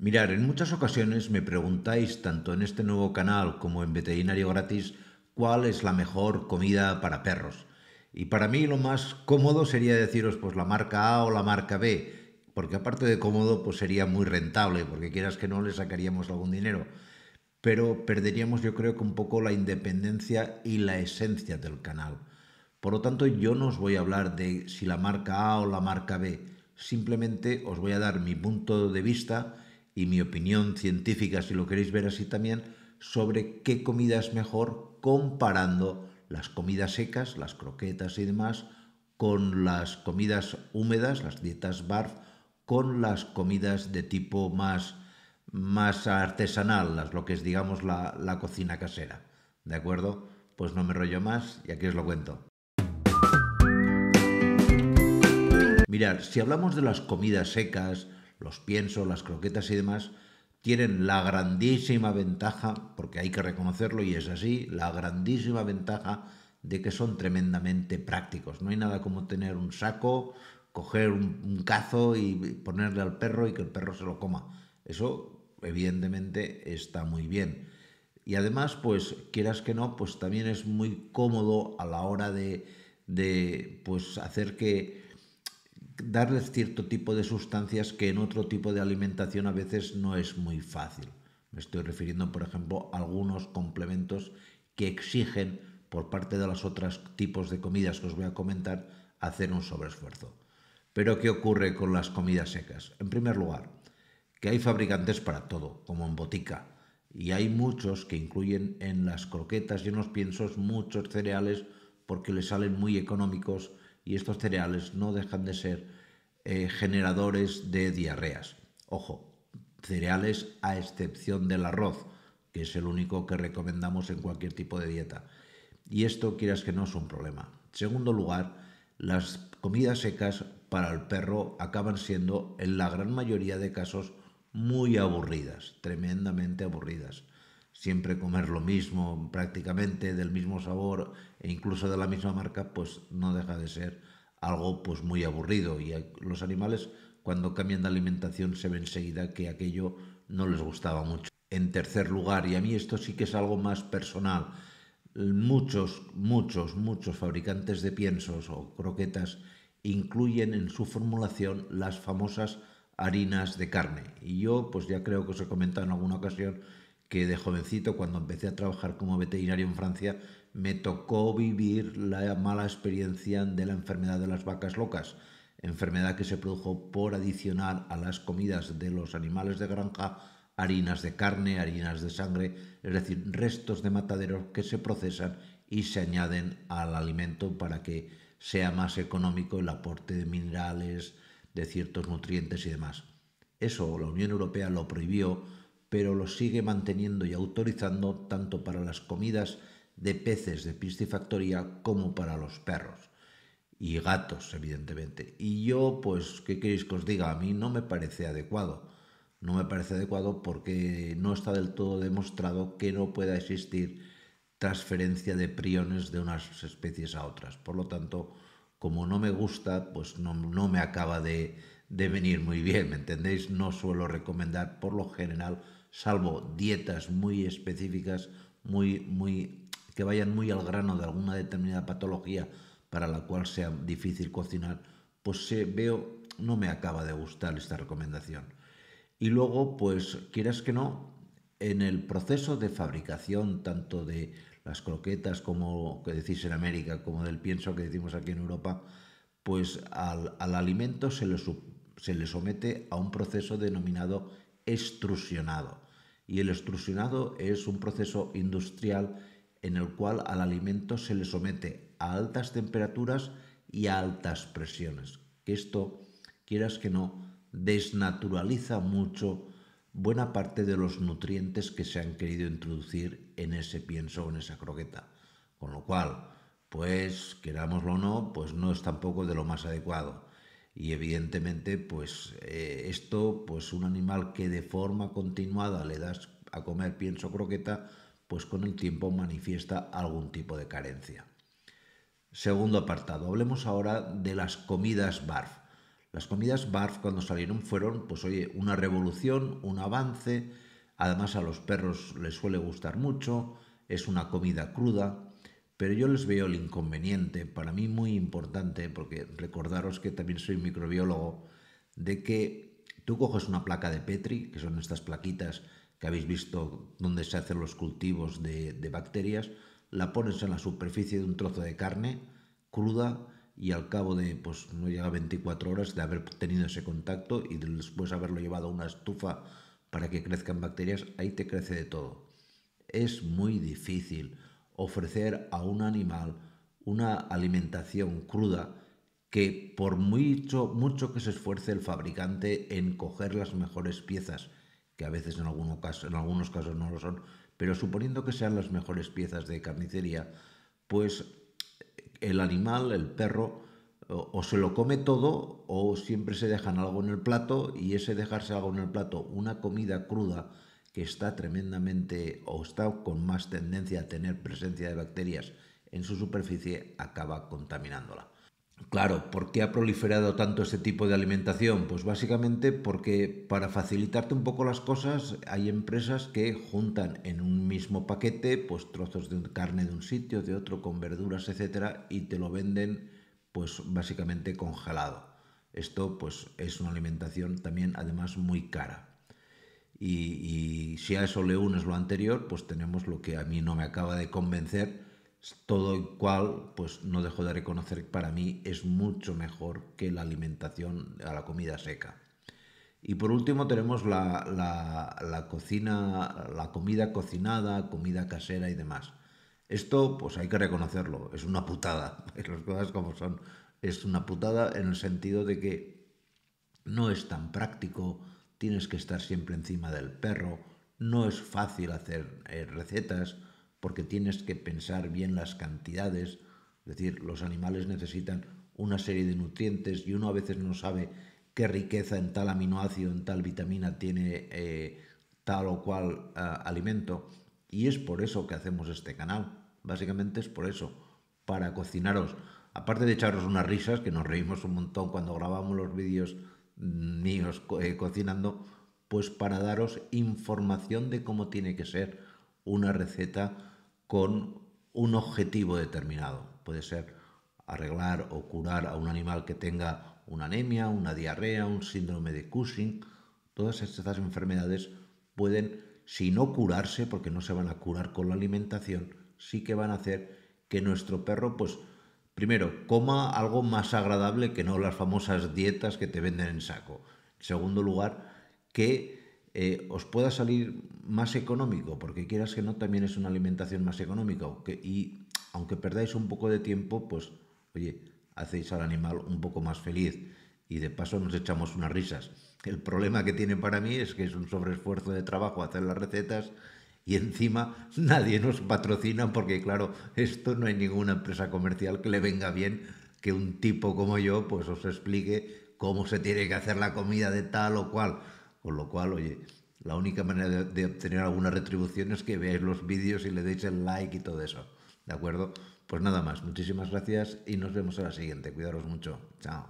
Mirar, en muchas ocasiones me preguntáis, tanto en este nuevo canal como en Veterinario Gratis, cuál es la mejor comida para perros. Y para mí lo más cómodo sería deciros pues la marca A o la marca B, porque aparte de cómodo pues sería muy rentable, porque quieras que no le sacaríamos algún dinero, pero perderíamos yo creo que un poco la independencia y la esencia del canal. Por lo tanto yo no os voy a hablar de si la marca A o la marca B, simplemente os voy a dar mi punto de vista y mi opinión científica, si lo queréis ver así también, sobre qué comida es mejor comparando las comidas secas, las croquetas y demás, con las comidas húmedas, las dietas BARF, con las comidas de tipo más, más artesanal, las, lo que es digamos la, la cocina casera. ¿De acuerdo? Pues no me rollo más y aquí os lo cuento. Mirad, si hablamos de las comidas secas, los piensos, las croquetas y demás, tienen la grandísima ventaja, porque hay que reconocerlo y es así, la grandísima ventaja de que son tremendamente prácticos. No hay nada como tener un saco, coger un, cazo y ponerle al perro y que el perro se lo coma. Eso evidentemente está muy bien. Y además, pues quieras que no, pues también es muy cómodo a la hora de, de pues hacer que darles cierto tipo de sustancias que en otro tipo de alimentación a veces no es muy fácil. Me estoy refiriendo, por ejemplo, a algunos complementos que exigen por parte de los otros tipos de comidas que os voy a comentar hacer un sobreesfuerzo. Pero ¿qué ocurre con las comidas secas? En primer lugar, que hay fabricantes para todo, como en botica, y hay muchos que incluyen en las croquetas y en los piensos muchos cereales porque les salen muy económicos y estos cereales no dejan de ser eh, generadores de diarreas. Ojo, cereales a excepción del arroz, que es el único que recomendamos en cualquier tipo de dieta. Y esto, quieras que no, es un problema. Segundo lugar, las comidas secas para el perro acaban siendo, en la gran mayoría de casos, muy aburridas, tremendamente aburridas. Siempre comer lo mismo, prácticamente del mismo sabor e incluso de la misma marca, pues no deja de ser algo pues muy aburrido y los animales cuando cambian de alimentación se ve enseguida que aquello no les gustaba mucho. En tercer lugar, y a mí esto sí que es algo más personal, muchos, muchos, muchos fabricantes de piensos o croquetas incluyen en su formulación las famosas harinas de carne. Y yo, pues ya creo que os he comentado en alguna ocasión que de jovencito, cuando empecé a trabajar como veterinario en Francia, me tocó vivir la mala experiencia de la enfermedad de las vacas locas, enfermedad que se produjo por adicionar a las comidas de los animales de granja harinas de carne, harinas de sangre, es decir, restos de matadero que se procesan y se añaden al alimento para que sea más económico el aporte de minerales, de ciertos nutrientes y demás. Eso la Unión Europea lo prohibió, pero lo sigue manteniendo y autorizando tanto para las comidas de peces de piscifactoría como para los perros y gatos, evidentemente. Y yo, pues, ¿qué queréis que os diga? A mí no me parece adecuado. No me parece adecuado porque no está del todo demostrado que no pueda existir transferencia de priones de unas especies a otras. Por lo tanto, como no me gusta, pues no, no me acaba de, de venir muy bien, ¿me entendéis? No suelo recomendar por lo general, salvo dietas muy específicas, muy, muy que vayan muy al grano de alguna determinada patología para la cual sea difícil cocinar, pues veo, no me acaba de gustar esta recomendación. Y luego, pues quieras que no, en el proceso de fabricación tanto de las croquetas como que decís en América, como del pienso que decimos aquí en Europa, pues al, alimento se le, se le somete a un proceso denominado extrusionado. Y el extrusionado es un proceso industrial en el cual al alimento se le somete a altas temperaturas y a altas presiones. Que esto, quieras que no, desnaturaliza mucho buena parte de los nutrientes que se han querido introducir en ese pienso o en esa croqueta. Con lo cual, pues querámoslo o no, pues no es tampoco de lo más adecuado. Y evidentemente, pues eh, esto, pues un animal que de forma continuada le das a comer pienso croqueta, pues con el tiempo manifiesta algún tipo de carencia. Segundo apartado, hablemos ahora de las comidas BARF. Las comidas BARF cuando salieron fueron, pues oye, una revolución, un avance. Además a los perros les suele gustar mucho, es una comida cruda, pero yo les veo el inconveniente, para mí muy importante, porque recordaros que también soy microbiólogo, de que tú coges una placa de Petri, que son estas plaquitas que habéis visto donde se hacen los cultivos de, bacterias, la pones en la superficie de un trozo de carne cruda y al cabo de, pues no llega 24 horas de haber tenido ese contacto y después haberlo llevado a una estufa para que crezcan bacterias, ahí te crece de todo. Es muy difícil ofrecer a un animal una alimentación cruda que por mucho, mucho que se esfuerce el fabricante en coger las mejores piezas, que a veces en, algunos casos, en algunos casos no lo son, pero suponiendo que sean las mejores piezas de carnicería, pues el animal, el perro, o, se lo come todo o siempre se dejan algo en el plato y ese dejarse algo en el plato, una comida cruda está tremendamente o está con más tendencia a tener presencia de bacterias en su superficie, acaba contaminándola. Claro, ¿por qué ha proliferado tanto este tipo de alimentación? Pues básicamente porque para facilitarte un poco las cosas hay empresas que juntan en un mismo paquete pues trozos de carne de un sitio, de otro, con verduras, etcétera, y te lo venden pues básicamente congelado. Esto pues es una alimentación también además muy cara. Y si a eso le unes lo anterior, pues tenemos lo que a mí no me acaba de convencer, todo el cual pues no dejo de reconocer que para mí es mucho mejor que la alimentación a la comida seca. Y por último tenemos la, la, cocina, la comida cocinada, comida casera y demás. Esto, pues hay que reconocerlo, es una putada, las cosas como son. Es una putada en el sentido de que no es tan práctico, tienes que estar siempre encima del perro, no es fácil hacer eh, recetas, porque tienes que pensar bien las cantidades, es decir, los animales necesitan una serie de nutrientes y uno a veces no sabe qué riqueza en tal aminoácido, en tal vitamina tiene eh, tal o cual eh, alimento. Y es por eso que hacemos este canal. Básicamente es por eso, para cocinaros. Aparte de echaros unas risas, que nos reímos un montón cuando grabamos los vídeos míos eh, cocinando, pues para daros información de cómo tiene que ser una receta con un objetivo determinado. Puede ser arreglar o curar a un animal que tenga una anemia, una diarrea, un síndrome de Cushing. Todas estas enfermedades pueden, si no curarse, porque no se van a curar con la alimentación, sí que van a hacer que nuestro perro, pues, primero, coma algo más agradable que no las famosas dietas que te venden en saco. En segundo lugar, que eh, os pueda salir más económico, porque quieras que no, también es una alimentación más económica. y aunque perdáis un poco de tiempo, pues, oye, hacéis al animal un poco más feliz y de paso nos echamos unas risas. El problema que tiene para mí es que es un sobreesfuerzo de trabajo hacer las recetas y encima nadie nos patrocina porque claro, esto no hay ninguna empresa comercial que le venga bien que un tipo como yo pues os explique cómo se tiene que hacer la comida de tal o cual. Con lo cual, oye, la única manera de, obtener alguna retribución es que veáis los vídeos y le deis el like y todo eso. ¿De acuerdo? Pues nada más, muchísimas gracias y nos vemos a la siguiente. Cuidaros mucho. Chao.